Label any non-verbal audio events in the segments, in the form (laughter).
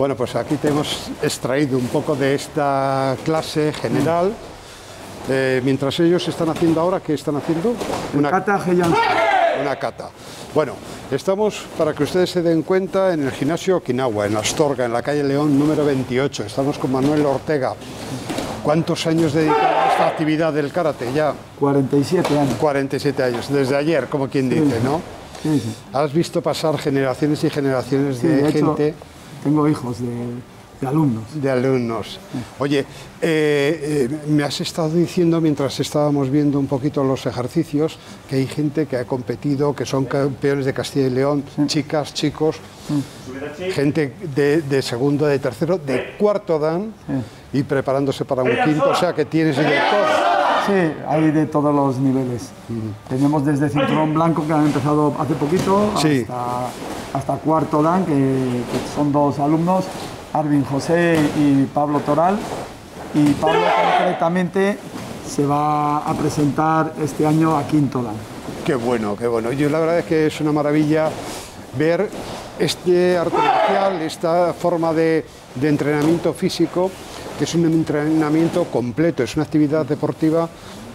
Bueno, pues aquí te hemos extraído un poco de esta clase general. Eh, mientras ellos están haciendo ahora, ¿qué están haciendo? Una cata Una cata. Bueno, estamos, para que ustedes se den cuenta, en el gimnasio Okinawa, en Astorga, en la calle León número 28. Estamos con Manuel Ortega. ¿Cuántos años dedicado a esta actividad del karate ya? 47 años. 47 años, desde ayer, como quien dice, ¿no? Sí, sí. Has visto pasar generaciones y generaciones de, gente. Tengo hijos de, alumnos. De alumnos. Oye, eh, eh, me has estado diciendo mientras estábamos viendo un poquito los ejercicios que hay gente que ha competido, que son campeones de Castilla y León, chicas, chicos, gente de, segundo, de tercero, de cuarto dan y preparándose para un quinto, o sea que tienes de todo. Sí, hay de todos los niveles. Tenemos desde cinturón blanco que han empezado hace poquito hasta, cuarto dan, que, son dos alumnos, Arvin José y Pablo Toral. Y Pablo concretamente se va a presentar este año a quinto dan. Qué bueno, qué bueno. Yo la verdad es que es una maravilla ver este arte marcial, esta forma de, de entrenamiento físico que es un entrenamiento completo, es una actividad deportiva,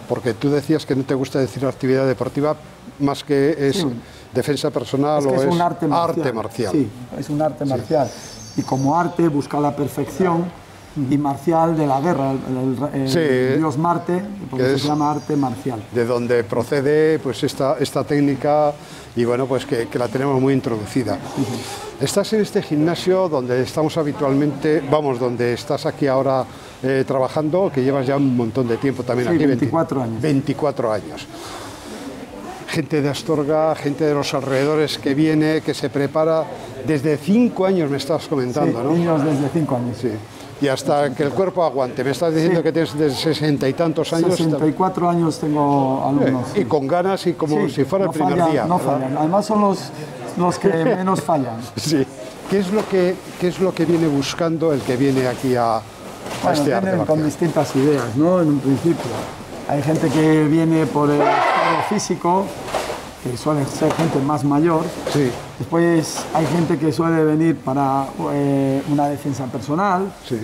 porque tú decías que no te gusta decir actividad deportiva más que es defensa personal o es, un arte marcial. Sí, es un arte marcial. Y como arte busca la perfección y marcial de la guerra, el, dios Marte, porque se llama arte marcial. De donde procede pues esta, esta técnica y bueno, pues que, la tenemos muy introducida. Estás en este gimnasio donde estamos habitualmente, vamos, donde estás aquí ahora eh, trabajando, que llevas ya un montón de tiempo también aquí. 24 años. 24 años. Gente de Astorga, gente de los alrededores que viene, que se prepara. Desde 5 años me estás comentando, ¿no? Niños desde 5 años. Sí y hasta que el cuerpo aguante. Me estás diciendo que tienes de sesenta y tantos años. 64 años tengo alumnos. y con ganas y como si fuera el primer día. No fallan, además son los, los que (laughs) menos fallan. Sí. ¿Qué es, lo que, ¿Qué es lo que viene buscando el que viene aquí a, a este con distintas ideas, ¿no? En un principio. Hay gente que viene por el estado físico, que suele ser gente más mayor. Sí. Después hay gente que suele venir para eh, una defensa personal. Sí.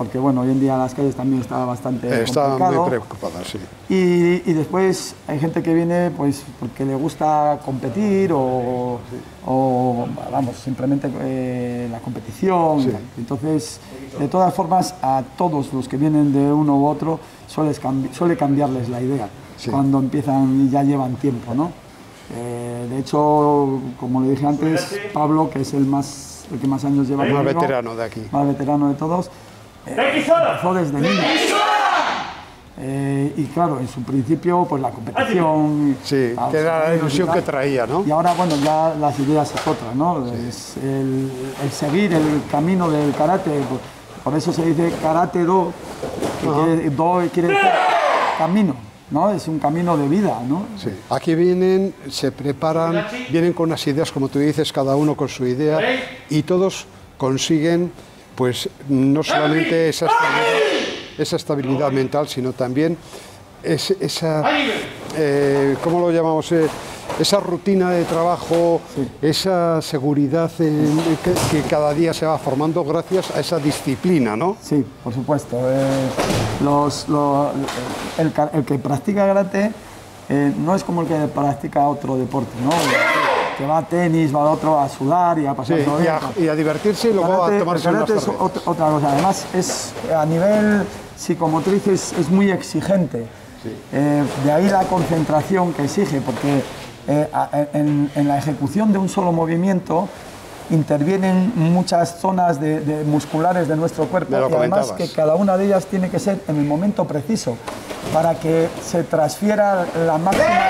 Porque bueno, hoy en día las calles también está bastante Está muy preocupada, sí. Y, después hay gente que viene pues porque le gusta competir o, vamos, simplemente eh, la competición. Entonces, de todas formas, a todos los que vienen de uno u otro suele, suele cambiarles la idea cuando empiezan y ya llevan tiempo, ¿no? Eh, de hecho, como le dije antes, Pablo, que es el, más, el que más años lleva Más veterano de aquí. Más veterano de todos. Eh, empezó desde niño. Eh, y claro, en su principio, pues la competición. Sí, que era la ilusión que traía, ¿no? Y ahora, bueno, ya las ideas es otra, ¿no? Es el, seguir el camino del karate. Por eso se dice karate do, que do quiere decir camino. ¿no? Es un camino de vida, ¿no? Sí. Aquí vienen, se preparan, vienen con unas ideas, como tú dices, cada uno con su idea, y todos consiguen, pues, no solamente esa estabilidad, esa estabilidad mental, sino también esa, eh, ¿cómo lo llamamos? Eh, esa rutina de trabajo, esa seguridad que, cada día se va formando gracias a esa disciplina, ¿no? Sí, por supuesto. Eh, el, que practica karate eh, no es como el que practica otro deporte, ¿no? Que va a tenis, va a otro a sudar y a pasar y, a, divertirse y luego a tomarse el karate es otra, cosa. Además, es, a nivel psicomotriz es, muy exigente. Eh, de ahí la concentración que exige, porque eh, en, la ejecución de un solo movimiento intervienen muchas zonas de, musculares de nuestro cuerpo y además que cada una de ellas tiene que ser en el momento preciso para que se transfiera la máxima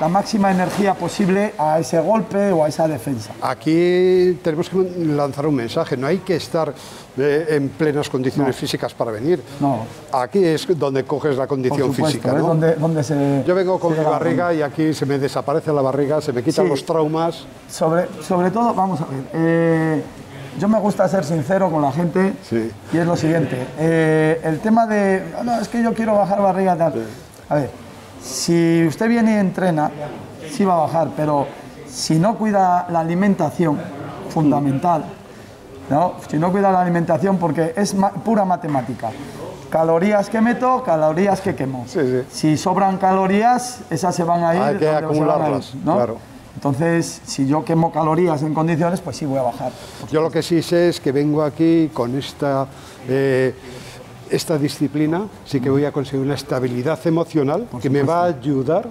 la máxima energía posible a ese golpe o a esa defensa. Aquí tenemos que lanzar un mensaje, no hay que estar eh, en plenas condiciones físicas para venir. No. Aquí es donde coges la condición física. ¿no? donde, donde se, Yo vengo con mi barriga y aquí se me desaparece la barriga, se me quitan los traumas. Sobre, sobre todo, vamos a ver, eh, yo me gusta ser sincero con la gente y es lo siguiente. Eh, el tema de, ah, no, es que yo quiero bajar barriga, tal. A ver, si usted viene y entrena, sí va a bajar, pero si no cuida la alimentación, fundamental, ¿no? Si no cuida la alimentación, porque es pura matemática. Calorías que meto, calorías que quemo. Si sobran calorías, esas se van a ir. Hay que acumularlas, claro. Entonces, si yo quemo calorías en condiciones, pues sí voy a bajar. Yo lo que sí sé es que vengo aquí con esta, eh, esta disciplina, sí que voy a conseguir una estabilidad emocional que me va a ayudar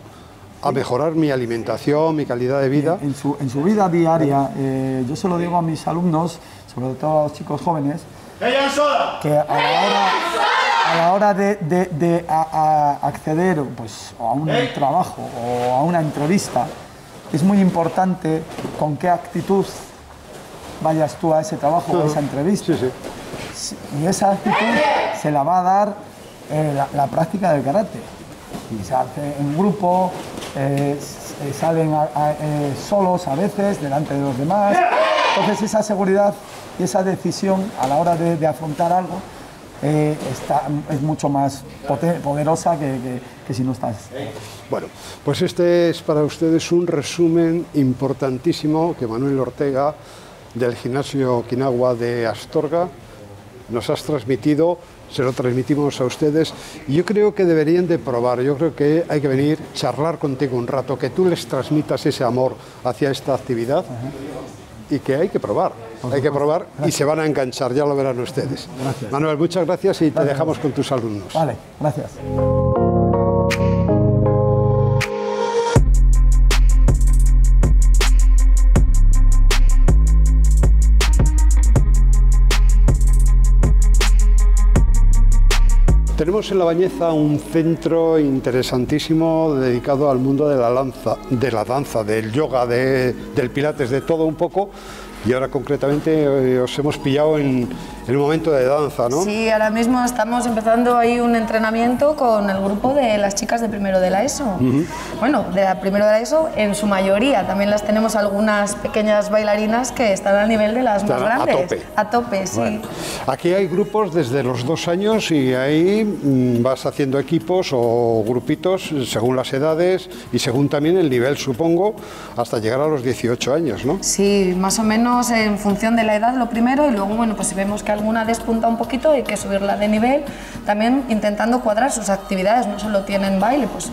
a mejorar mi alimentación, mi calidad de vida. En, su, en su, vida diaria, eh, yo se lo digo a mis alumnos, sobre todo a los chicos jóvenes, que a la hora, a la hora de, de, acceder pues, a un trabajo o a una entrevista, es muy importante con qué actitud vayas tú a ese trabajo o a esa entrevista. Y esa actitud se la va a dar eh, la, práctica del karate. Y se hace en grupo, eh, salen eh, solos a veces, delante de los demás. Entonces esa seguridad y esa decisión a la hora de, afrontar algo está, es mucho más poderosa que, que, si no estás. Bueno, pues este es para ustedes un resumen importantísimo que Manuel Ortega del gimnasio Okinawa de Astorga nos has transmitido, se lo transmitimos a ustedes y yo creo que deberían de probar, yo creo que hay que venir, charlar contigo un rato, que tú les transmitas ese amor hacia esta actividad y que hay que probar, hay que probar y se van a enganchar, ya lo verán ustedes. Manuel, muchas gracias y te dejamos con tus alumnos. Vale, gracias. Tenemos en La Bañeza un centro interesantísimo dedicado al mundo de la, lanza, de la danza, del yoga, del pilates, de todo un poco. Y ahora concretamente eh, os hemos pillado en, el momento de danza, ¿no? Sí, ahora mismo estamos empezando ahí un entrenamiento con el grupo de las chicas de primero de la ESO. Bueno, de la primero de la ESO en su mayoría. También las tenemos algunas pequeñas bailarinas que están al nivel de las más grandes. A tope. A tope, sí. Aquí hay grupos desde los dos años y ahí mm, vas haciendo equipos o grupitos según las edades y según también el nivel, supongo, hasta llegar a los 18 años, ¿no? Sí, más o menos en función de la edad lo primero y luego, bueno, pues si vemos que alguna despunta un poquito, hay que subirla de nivel, también intentando cuadrar sus actividades, no solo tienen baile, pues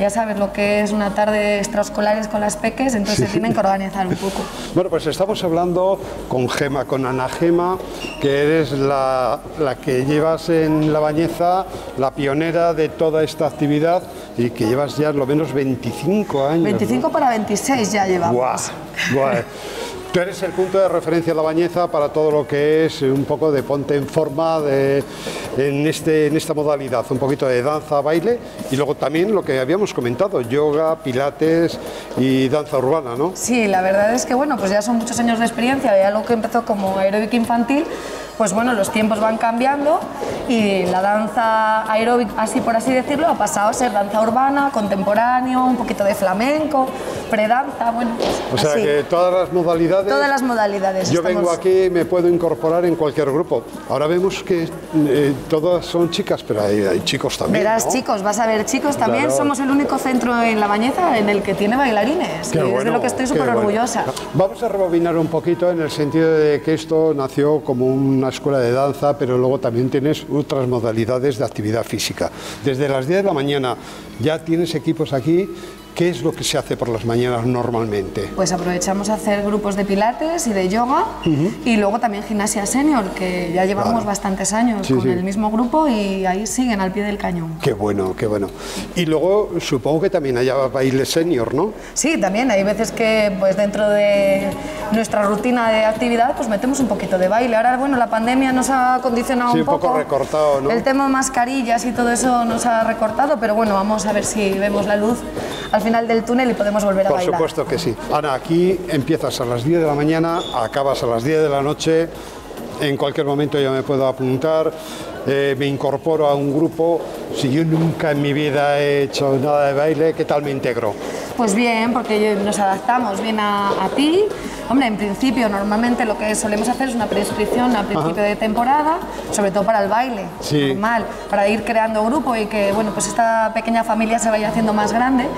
ya sabes lo que es una tarde extraescolares con las peques, entonces tienen que organizar un poco. (laughs) Bueno, pues estamos hablando con Gema, con Ana Gema, que eres la, la, que llevas en La Bañeza, la pionera de toda esta actividad y que llevas ya lo menos 25 años. 25 para 26 ya llevamos. Guau, (laughs) Tú eres el punto de referencia de la bañeza para todo lo que es un poco de ponte en forma de, en, este, en esta modalidad, un poquito de danza, baile y luego también lo que habíamos comentado, yoga, pilates y danza urbana, ¿no? Sí, la verdad es que bueno, pues ya son muchos años de experiencia, ya lo que empezó como aeróbica infantil pues bueno, los tiempos van cambiando y la danza aeróbica, así por así decirlo, ha pasado a ser danza urbana, contemporáneo, un poquito de flamenco, predanza, bueno. o sea que todas las modalidades. Todas las modalidades. Yo vengo aquí y me puedo incorporar en cualquier grupo. Ahora vemos que eh, todas son chicas, pero hay, chicos también. Verás chicos, vas a ver chicos también. Somos el único centro en La Bañeza en el que tiene bailarines. Qué es de lo que estoy súper orgullosa. Vamos a rebobinar un poquito en el sentido de que esto nació como una escuela de danza, pero luego también tienes otras modalidades de actividad física. Desde las 10 de la mañana ya tienes equipos aquí ¿Qué es lo que se hace por las mañanas normalmente? Pues aprovechamos a hacer grupos de pilates y de yoga y luego también gimnasia senior, que ya llevamos bastantes años con el mismo grupo y ahí siguen al pie del cañón. Qué bueno, qué bueno. Y luego supongo que también haya baile senior, ¿no? Sí, también. Hay veces que pues dentro de nuestra rutina de actividad pues metemos un poquito de baile. Ahora, bueno, la pandemia nos ha condicionado un, un poco. recortado, ¿no? El tema mascarillas y todo eso nos ha recortado, pero bueno, vamos a ver si vemos la luz al final del túnel y podemos volver a Por supuesto que sí. Ana, aquí empiezas a las 10 de la mañana, acabas a las 10 de la noche, en cualquier momento yo me puedo apuntar, eh, me incorporo a un grupo. Si yo nunca en mi vida he hecho nada de baile, ¿qué tal me integro? Pues bien, porque nos adaptamos bien a, ti. Hombre, en principio, normalmente lo que solemos hacer es una prescripción a principio de temporada, sobre todo para el baile, sí. normal, para ir creando grupo y que bueno, pues esta pequeña familia se vaya haciendo más grande.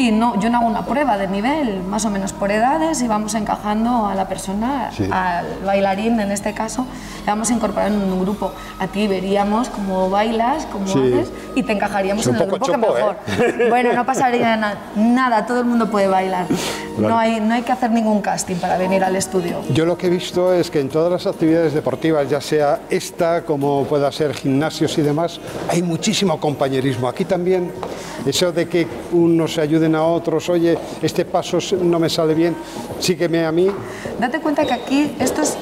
Y no, yo no hago una prueba de nivel, más o menos por edades, y vamos encajando a la persona, al bailarín en este caso, le vamos a incorporar en un grupo. A ti veríamos cómo bailas, cómo haces, y te encajaríamos en el grupo que mejor. ¿eh? Bueno, no pasaría nada, todo el mundo puede bailar. No, hay, no hay que hacer ningún casting para venir al estudio. Yo lo que he visto es que en todas las actividades deportivas, ya sea esta, como pueda ser gimnasios y demás, hay muchísimo compañerismo. Aquí también, eso de que unos se ayuden a otros, oye, este paso no me sale bien, sígueme a mí. Date cuenta que aquí esto es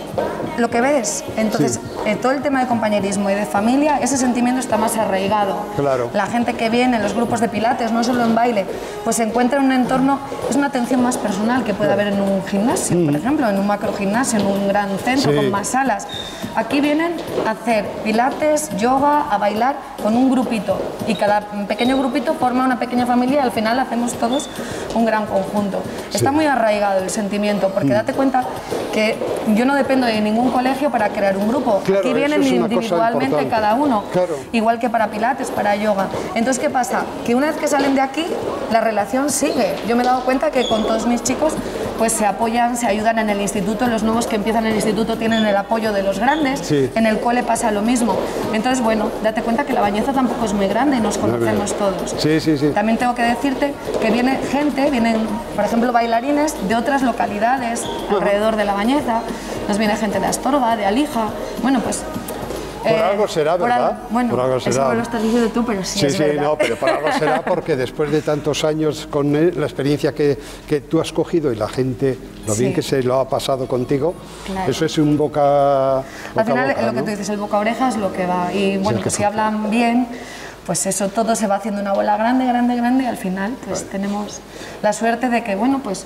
lo que ves. Entonces, eh, todo el tema de compañerismo y de familia, ese sentimiento está más arraigado. Claro. La gente que viene en los grupos de pilates, no solo en baile, pues se encuentra en un entorno, es una atención más personal que puede haber en un gimnasio, por mm. ejemplo, en un macro gimnasio, en un gran centro con más salas. Aquí vienen a hacer pilates, yoga, a bailar con un grupito y cada pequeño grupito forma una pequeña familia y al final hacemos todos un gran conjunto. Está muy arraigado el sentimiento porque mm. date cuenta que yo no dependo de ningún colegio para crear un grupo. Aquí vienen individualmente cada uno, igual que para pilates, para yoga. Entonces, ¿qué pasa? Que una vez que salen de aquí, la relación sigue. Yo me he dado cuenta que con todos mis chicos pues se apoyan, se ayudan en el instituto, los nuevos que empiezan en el instituto tienen el apoyo de los grandes, en el cole pasa lo mismo. Entonces, bueno, date cuenta que la bañeza tampoco es muy grande y nos conocemos todos. Sí, sí, sí. También tengo que decirte que viene gente, vienen, por ejemplo, bailarines de otras localidades alrededor de la bañeza, nos viene gente de Astorga, de Alija, bueno, pues por eh, algo será, ¿verdad? bueno, por algo será. eso lo estás diciendo tú, pero sí, sí es Sí, no, pero por algo será porque después de tantos años con la experiencia que, que tú has cogido y la gente, lo bien que se lo ha pasado contigo, eso es un boca, Al final, lo que tú dices, el boca oreja es lo que va. Y bueno, que si hablan bien pues eso todo se va haciendo una bola grande, grande, grande y al final pues tenemos la suerte de que, bueno, pues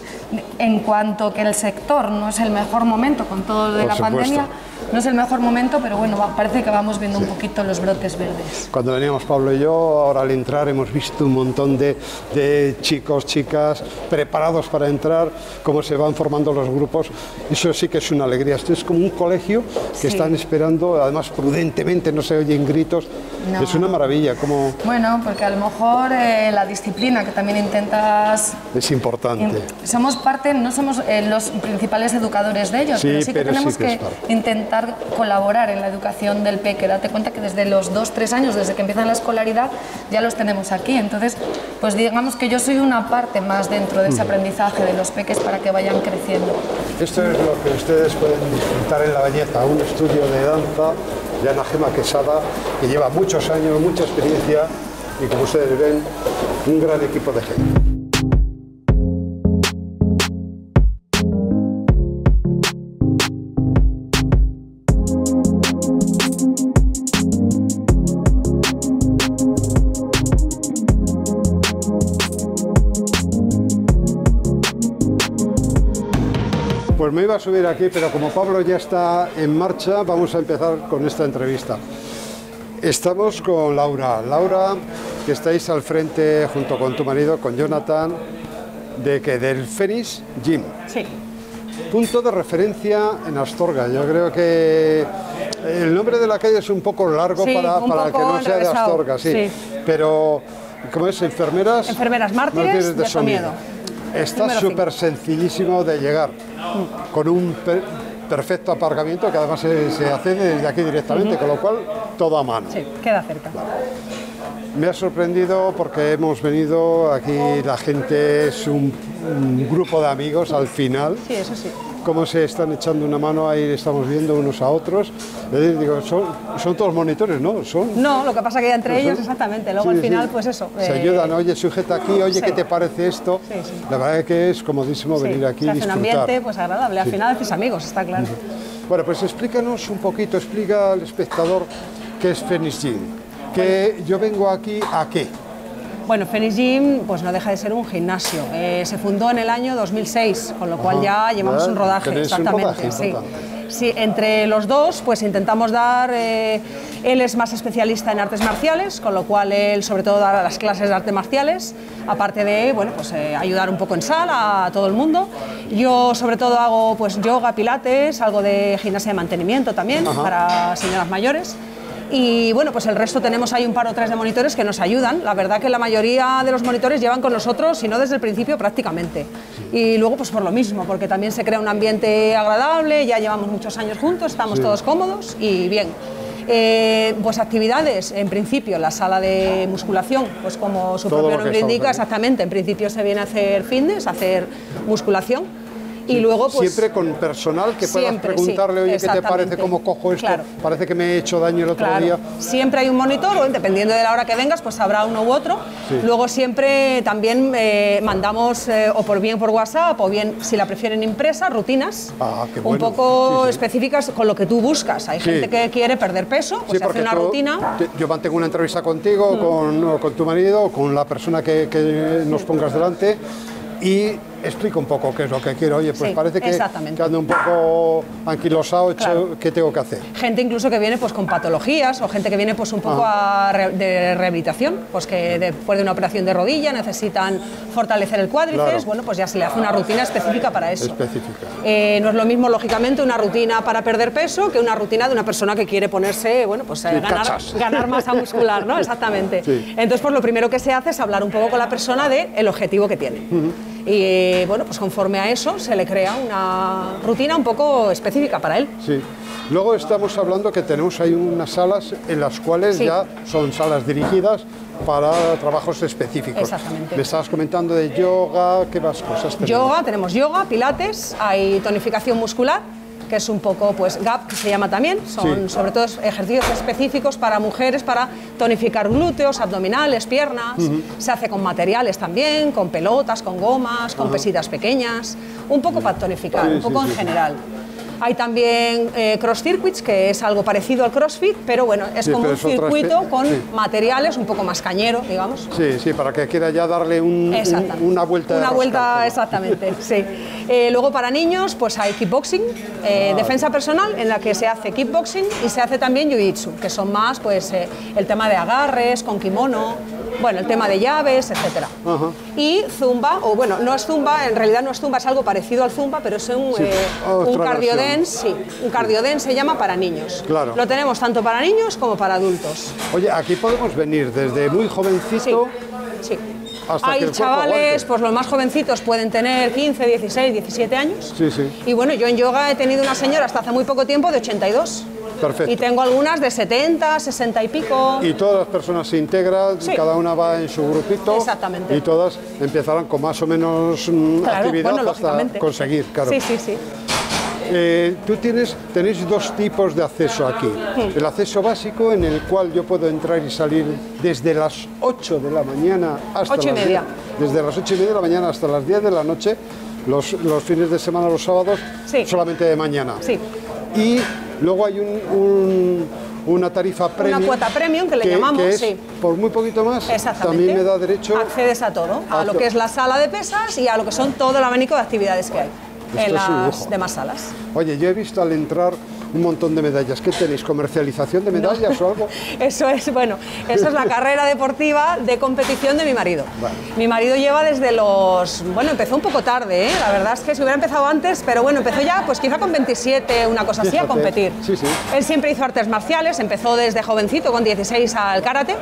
en cuanto que el sector no es el mejor momento con todo de la pandemia, no es el mejor momento, pero bueno, parece que vamos viendo un poquito los brotes verdes. Cuando veníamos Pablo y yo, ahora al entrar hemos visto un montón de, de chicos, chicas preparados para entrar, cómo se van formando los grupos, eso sí que es una alegría. Esto es como un colegio que están esperando, además prudentemente, no se oyen gritos, es una maravilla. Como... Bueno, porque a lo mejor eh, la disciplina que también intentas... Es importante. somos parte, no somos eh, los principales educadores de ellos, pero sí que tenemos que, intentar colaborar en la educación del peque. Date cuenta que desde los 2-3 años, desde que empieza la escolaridad, ya los tenemos aquí. Entonces, pues digamos que yo soy una parte más dentro de ese aprendizaje de los peques para que vayan creciendo. Esto es lo que ustedes pueden disfrutar en la bañeta, un estudio de danza de Ana Gema Quesada, que lleva muchos años, mucha experiencia y como ustedes ven, un gran equipo de gente. Iba a subir aquí, pero como Pablo ya está en marcha, vamos a empezar con esta entrevista. Estamos con Laura. Laura, que estáis al frente junto con tu marido, con Jonathan, de que del Fénix Gym. Sí. Punto de referencia en Astorga. Yo creo que el nombre de la calle es un poco largo para, para el que no sea de Astorga, sí. Pero, ¿cómo es? Enfermeras. Enfermeras mártires, de, Somiedo. Está súper sencillísimo de llegar, con un perfecto aparcamiento que además se, hace desde aquí directamente, con lo cual todo a mano. Sí, queda cerca. Me ha sorprendido porque hemos venido aquí, la gente es un, un grupo de amigos al final. Sí, eso sí cómo se están echando una mano, ahí estamos viendo unos a otros. digo, son, son, todos monitores, ¿no? Son, no, lo que pasa que entre ellos, exactamente. Luego al final, pues eso. Se eh, ayudan, oye, sujeta aquí, oye, ¿qué te parece esto? La verdad es que es comodísimo venir aquí disfrutar. un ambiente pues agradable, al final haces amigos, está claro. Bueno, pues explícanos un poquito, explica al espectador qué es Phoenix Gym. Que yo vengo aquí a qué. Bueno, Phoenix Gym pues no deja de ser un gimnasio. Eh, se fundó en el año 2006, con lo cual ya llevamos un rodaje, exactamente. sí. sí. entre los dos pues intentamos dar, eh, él es más especialista en artes marciales, con lo cual él sobre todo da las clases de artes marciales, aparte de bueno, pues, eh, ayudar un poco en sala a todo el mundo. Yo sobre todo hago pues yoga, pilates, algo de gimnasia de mantenimiento también para señoras mayores Y bueno, pues el resto tenemos ahí un par o tres de monitores que nos ayudan. La verdad que la mayoría de los monitores llevan con nosotros, si no desde el principio, prácticamente. Y luego, pues por lo mismo, porque también se crea un ambiente agradable, ya llevamos muchos años juntos, estamos todos cómodos y bien. Eh, pues actividades, en principio, la sala de musculación, pues como su propio nombre indica, exactamente, en principio se viene a hacer fitness, a hacer musculación y luego, pues, siempre con personal que puedas preguntarle, oye, ¿qué te parece? ¿Cómo cojo esto? Parece que me he hecho daño el otro día. Siempre hay un monitor, dependiendo de la hora que vengas, pues habrá uno u otro. Luego siempre también eh, mandamos, eh, o por bien por WhatsApp, o bien, si la prefieren impresa, rutinas ah, un poco específicas con lo que tú buscas. Hay gente que quiere perder peso, pues hace una rutina. yo mantengo una entrevista contigo, con, con, tu marido, con la persona que, que nos pongas delante y explico un poco qué es lo que quiero. Oye, pues parece que, que, ando un poco anquilosado, ¿qué tengo que hacer? Gente incluso que viene pues con patologías o gente que viene pues un poco ah. de rehabilitación, pues que después de una operación de rodilla necesitan fortalecer el cuádriceps, bueno, pues ya se le hace una rutina específica para eso. Específica. Eh, no es lo mismo, lógicamente, una rutina para perder peso que una rutina de una persona que quiere ponerse, bueno, pues eh, ganar, ganar, masa muscular, ¿no? (laughs) Exactamente. Entonces, pues lo primero que se hace es hablar un poco con la persona del el objetivo que tiene. Y bueno, pues conforme a eso se le crea una rutina un poco específica para él. Sí. Luego estamos hablando que tenemos ahí unas salas en las cuales ya son salas dirigidas para trabajos específicos. Exactamente. Me estabas comentando de yoga, ¿qué más cosas tenemos? Yoga, tenemos yoga, pilates, hay tonificación muscular que es un poco, pues GAP, que se llama también, son sobre todo ejercicios específicos para mujeres para tonificar glúteos, abdominales, piernas, se hace con materiales también, con pelotas, con gomas, con pesitas pequeñas, un poco para tonificar, un poco en general. Hay también eh, cross circuits, que es algo parecido al CrossFit, pero bueno, es como un circuito con materiales un poco más cañero, digamos. Sí, sí, para que quiera ya darle una vuelta. Una vuelta, exactamente, sí. Eh, luego para niños, pues hay kickboxing, eh, ah. defensa personal, en la que se hace kickboxing y se hace también jiu-jitsu, que son más pues el tema de agarres, con kimono bueno, el tema de llaves, etcétera. Y Zumba, o bueno, no es Zumba, en realidad no es Zumba, es algo parecido al Zumba, pero es un, sí. Eh, un cardiodance, sí, un cardiodance se llama para niños. Claro. Lo tenemos tanto para niños como para adultos. Oye, aquí podemos venir desde muy jovencito. Sí. Hasta Hay chavales, pues los más jovencitos pueden tener 15, 16, 17 años. Sí, sí. Y bueno, yo en yoga he tenido una señora hasta hace muy poco tiempo de 82. Perfecto. Y tengo algunas de 70, 60 y pico. Y todas las personas se integran, cada una va en su grupito. Exactamente. Y todas empezarán con más o menos mm, actividad hasta conseguir, claro. Sí, sí, sí. Eh, tú tienes, tenéis dos tipos de acceso aquí. El acceso básico en el cual yo puedo entrar y salir desde las 8 de la mañana hasta 8 y media. desde las 8 y media de la mañana hasta las 10 de la noche, los, los fines de semana, los sábados, solamente de mañana. Sí. Y luego hay un, una tarifa premium. Una cuota premium que le llamamos, sí. Por muy poquito más, también me da derecho. Accedes a todo, a, lo que es la sala de pesas y a lo que son todo el abanico de actividades que hay en las demás salas. Oye, yo he visto al entrar un montón de medallas. ¿Qué tenéis? ¿Comercialización de medallas o algo? (laughs) Eso es, bueno, esa es la (laughs) carrera deportiva de competición de mi marido. Mi marido lleva desde los, bueno, empezó un poco tarde, ¿eh? la verdad es que si hubiera empezado antes, pero bueno, empezó ya pues quizá con 27, una cosa así, a competir. Sí, sí. Él siempre hizo artes marciales, empezó desde jovencito, con 16 al karate,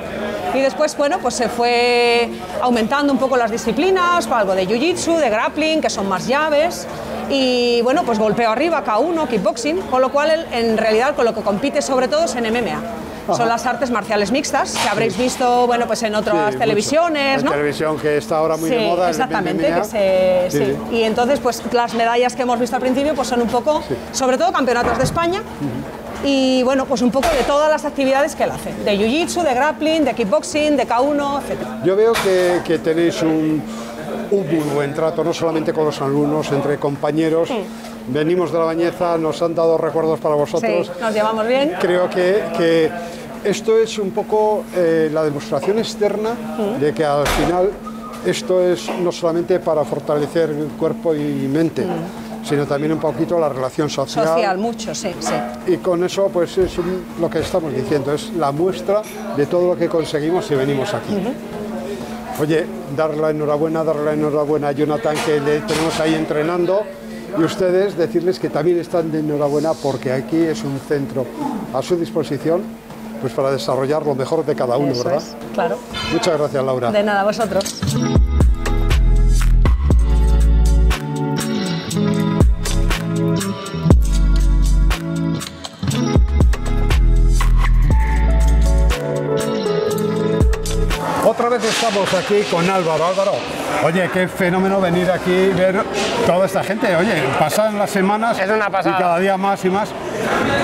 y después, bueno, pues se fue aumentando un poco las disciplinas, algo de jiu-jitsu, de grappling, que son más llaves, y bueno, pues golpeo arriba, K1, kickboxing, con lo cual en realidad con lo que compite sobre todo es en MMA. Son las artes marciales mixtas que habréis visto bueno, pues en otras televisiones. ¿no? televisión que está ahora muy de moda. Exactamente. Que Y entonces pues las medallas que hemos visto al principio pues son un poco, sobre todo campeonatos de España. Y bueno, pues un poco de todas las actividades que él hace, de jiu-jitsu, de grappling, de kickboxing, de K1, etc. Yo veo que, que tenéis un, un muy buen trato, no solamente con los alumnos, entre compañeros. Venimos de la bañeza, nos han dado recuerdos para vosotros. Sí, nos llevamos bien. Creo que, que esto es un poco eh, la demostración externa de que al final esto es no solamente para fortalecer el cuerpo y mente, sino también un poquito la relación social. Social, mucho, sí, sí. Y con eso, pues es lo que estamos diciendo, es la muestra de todo lo que conseguimos si venimos aquí. Oye, darle la enhorabuena, darle la enhorabuena a Jonathan que le tenemos ahí entrenando y ustedes decirles que también están de enhorabuena porque aquí es un centro a su disposición pues para desarrollar lo mejor de cada uno, ¿verdad? claro. Muchas gracias, Laura. De nada, vosotros. Estamos aquí con Álvaro. Álvaro, oye, qué fenómeno venir aquí y ver toda esta gente. Oye, pasan las semanas Es una pasada. y cada día más y más.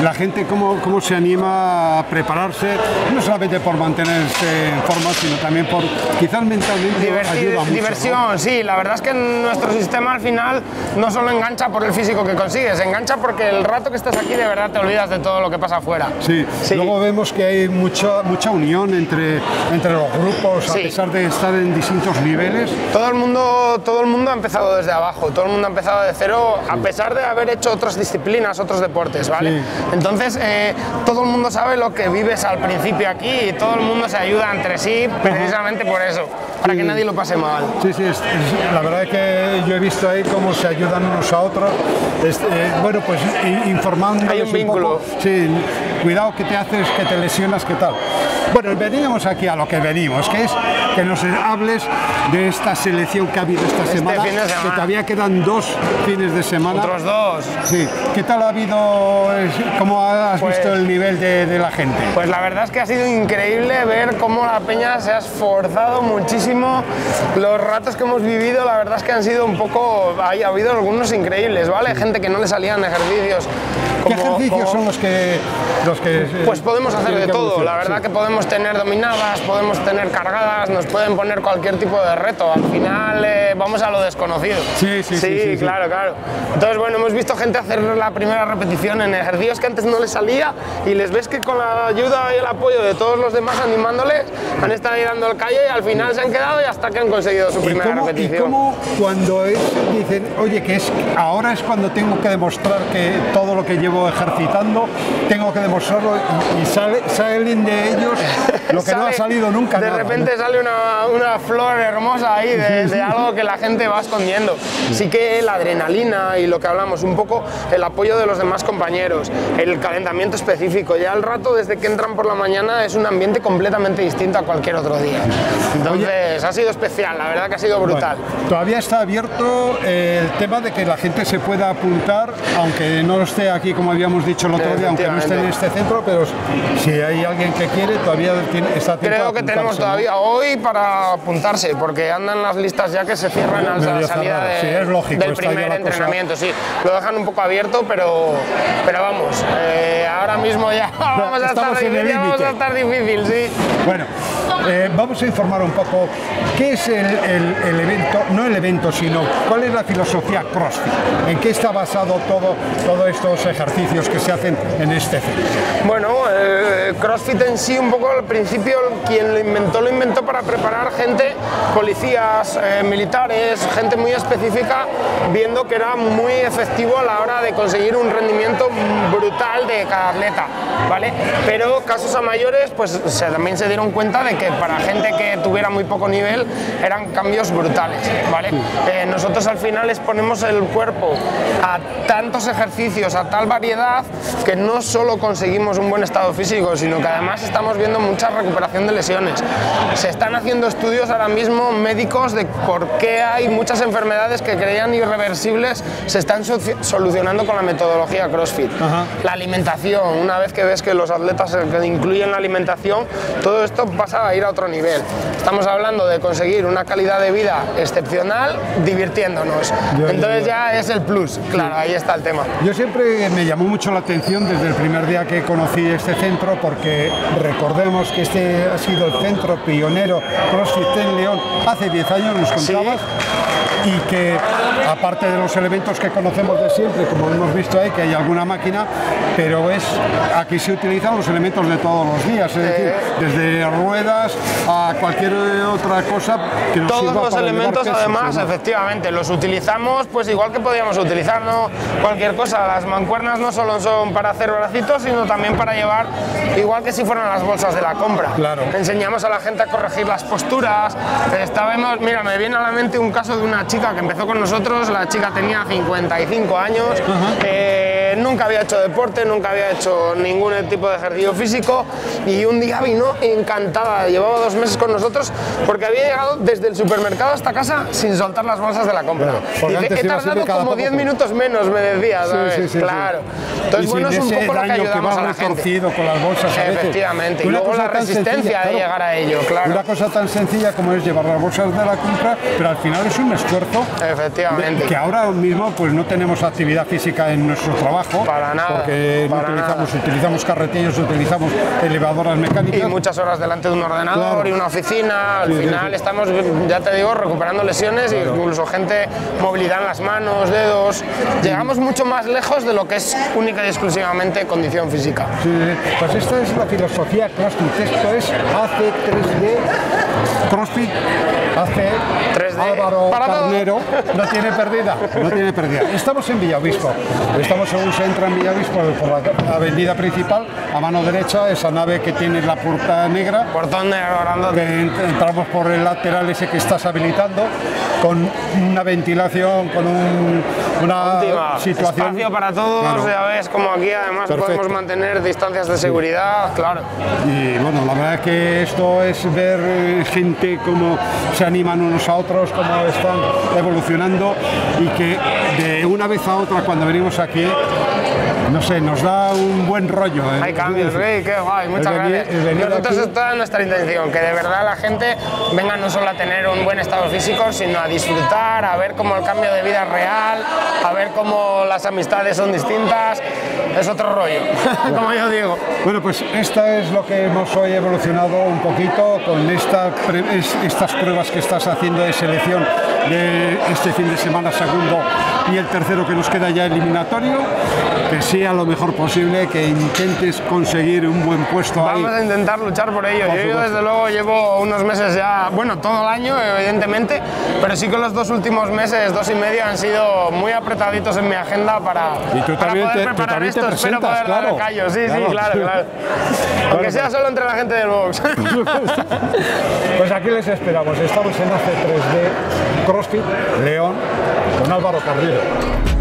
La gente cómo, cómo se anima a prepararse, no solamente por mantenerse en forma, sino también por quizás mentalmente Divertir- ayuda mucho. ¿no? diversión, sí, la verdad es que nuestro sistema al final no solo engancha por el físico que consigues, engancha porque el rato que estás aquí de verdad te olvidas de todo lo que pasa afuera. Sí. Sí. luego vemos que hay mucha, mucha unión entre, entre los grupos, a Sí. pesar de estar en distintos niveles. Todo el, mundo, todo el mundo ha empezado desde abajo, todo el mundo ha empezado de cero, a pesar de haber hecho otras disciplinas, otros deportes, ¿vale? Entonces, eh, todo el mundo sabe lo que vives al principio aquí y todo el mundo se ayuda entre sí precisamente por eso, para que nadie lo pase mal. Sí, sí, es- es- la verdad es que yo he visto ahí cómo se ayudan unos a otros. Eh, bueno, pues informando. Hay un vínculo. Sí, cuidado que te haces, que te lesionas, qué tal. Bueno, veníamos aquí a lo que venimos, que es que nos hables de esta selección que ha habido esta semana, fin de que semana. todavía quedan dos fines de semana. Otros dos. Sí, ¿qué tal ha habido, eh, cómo has Pues- visto el nivel de, de la gente? Pues la verdad es que ha sido increíble ver cómo la peña se ha esforzado muchísimo. Los ratos que hemos vivido, la verdad es que han sido un poco. Hay, ha habido algunos increíbles, ¿vale? Gente que no le salían ejercicios. ¿Qué como- ejercicios como- son los que, los que eh, Pues podemos hacer tienen de todo, la verdad Sí. que podemos tener dominadas, podemos tener cargadas, nos pueden poner cualquier tipo de reto. Al final eh, vamos a lo desconocido. Sí, sí, sí, sí, sí. claro, claro. Entonces, bueno, hemos visto gente hacer la primera repetición en ejercicios que antes no les salía y les ves que con la ayuda y el apoyo de todos los demás animándoles han estado ahí dando el calle y al final se han quedado y hasta que han conseguido su ¿Y primera cómo, y repetición. cómo cuando es- dicen, oye, que es ahora es cuando tengo que demostrar que todo lo que llevo ejercitando, tengo que demostrarlo y, y sale, salen de ellos (laughs) lo que no ha Sale- salido nunca. De nada, ¿no? repente sale una, una flor hermosa ahí de, de algo que la gente va escondiendo. Sí que la adrenalina y lo que hablamos, un poco el apoyo de los demás compañeros, el calentamiento específico. Ya al rato, desde que entran por la mañana, es un ambiente completamente distinto a cualquier otro día. Entonces, ha sido especial, la verdad que ha sido brutal. Bueno, todavía está abierto el tema de que la gente se pueda apuntar, aunque no esté aquí, como habíamos dicho el otro día, aunque no esté en este centro, pero si hay alguien que quiere, todavía tiene, está tiempo Creo que tenemos apuntarse, ¿no? todavía hoy para apuntarse, porque andan las listas ya que se cierran a la salida de- sí, es lógico, del primer cosa- entrenamiento. Sí, lo dejan un poco abierto, pero, pero vamos, eh, ahora mismo ya (laughs) vamos a, estar, ya vamos a estar difícil, sí. Bueno, eh, vamos a informar un poco qué es el, el- el evento, no el evento, sino cuál es la filosofía CrossFit, en qué está basado todo, todos estos ejercicios que se hacen en este centro. Bueno, eh, CrossFit en sí, un poco al principio, quien lo inventó, lo inventó para preparar gente, policías, eh, militares, gente muy específica, viendo que era muy efectivo a la hora de conseguir un rendimiento brutal de cada atleta, ¿vale? Pero casos a mayores, pues se- también se dieron cuenta de que para gente que tuviera muy poco nivel eran cambios brutales, ¿vale? Eh, nosotros al final les ponemos el cuerpo a tantos ejercicios, a tal variedad, que no solo conseguimos un buen estado físico, sino que además estamos viendo mucha recuperación de lesiones. Se están haciendo estudios ahora mismo médicos de por qué hay muchas enfermedades que creían irreversibles, se están solucionando con la metodología CrossFit. La alimentación, una vez que ves que los atletas incluyen la alimentación, todo esto pasa a ir a otro nivel. Estamos hablando de conseguir una calidad de vida excepcional divirtiéndonos. Ya, Entonces ya. ya es el plus, claro, ahí está el tema. Yo siempre me llamó mucho la atención desde el primer día que conocí este centro porque recordemos que este ha sido el centro pionero CrossFit en León hace 10 años, nos contabas, y que aparte de los elementos que conocemos de siempre, como hemos visto ahí, que hay alguna máquina, pero es aquí se utilizan los elementos de todos los días, es decir, desde ruedas a cualquier otra cosa que nos Todos sirva los para elementos, pesos, además, ¿no? efectivamente, los utilizamos pues igual que podíamos utilizar ¿no? cualquier cosa. Las mancuernas no solo son para hacer bracitos, sino también para llevar, igual que si fueran las bolsas de la compra. Claro. Enseñamos a la gente a corregir las posturas. Estábamos, mira, me viene a la mente un caso de una chica que empezó con nosotros, la chica tenía 55 años, eh, nunca había hecho deporte, nunca había hecho ningún tipo de ejercicio físico y un día vino encantada, llevaba dos meses con nosotros porque había llegado desde el supermercado hasta casa sin soltar las bolsas de la compra. he tardado como 10 minutos menos, me decía, ¿sabes? claro. Entonces, bueno, es un poco lo que ayudamos a la gente. con las bolsas Efectivamente, y luego la resistencia de llegar a ello, claro. Una cosa tan sencilla como es llevar las bolsas de la compra, pero al final es un esfuerzo. Efectivamente. que ahora mismo pues no tenemos actividad física en nuestro trabajo. Para nada. Porque no utilizamos, utilizamos carretillos, utilizamos elevadoras mecánicas. Y muchas horas delante de un ordenador y una oficina. Al final estamos, ya te digo, recuperando lesiones e incluso gente movilidad en las manos, dedos. Llegamos mucho más lejos de lo que es única y exclusivamente condición física. Sí, pues esta es la filosofía CrossFit. Esto es AC3D CrossFit hace 3D. Álvaro Carnero no tiene pérdida, no tiene pérdida. Estamos en Villavista, estamos según se entra en Villavista por la avenida principal, a mano derecha, esa nave que tiene la puerta negra. Portón negro entramos por el lateral ese que estás habilitando, con una ventilación, con una situación. Espacio para todos, ya ves, como aquí además podemos mantener distancias de seguridad, claro. Y bueno, la verdad es que esto es ver eh, gente como se animan unos a otros, cómo están evolucionando y que de una vez a otra cuando venimos aquí no sé, nos da un buen rollo. ¿eh? Hay cambios, qué guay, muchas gracias. Nosotros es toda nuestra intención, que de verdad la gente venga no solo a tener un buen estado físico, sino a disfrutar, a ver cómo el cambio de vida es real, a ver cómo las amistades son distintas. Es otro rollo, (laughs) como yo digo. Bueno, pues esta es lo que hemos hoy evolucionado un poquito con esta, estas pruebas que estás haciendo de selección de este fin de semana segundo y el tercero que nos queda ya eliminatorio, que sea lo mejor posible, que intentes conseguir un buen puesto Vamos a intentar luchar por ello. yo, desde luego llevo unos meses ya, bueno, todo el año evidentemente, pero sí que los dos últimos meses, dos y medio, han sido muy apretaditos en mi agenda para, ¿Y tú para poder te, preparar esto. Te espero poder claro. dar callo. Sí, sí, claro, claro. (laughs) Aunque sea solo entre la gente del box. pues aquí les esperamos. Estamos en AC3D CrossFit León con Álvaro Carrillo.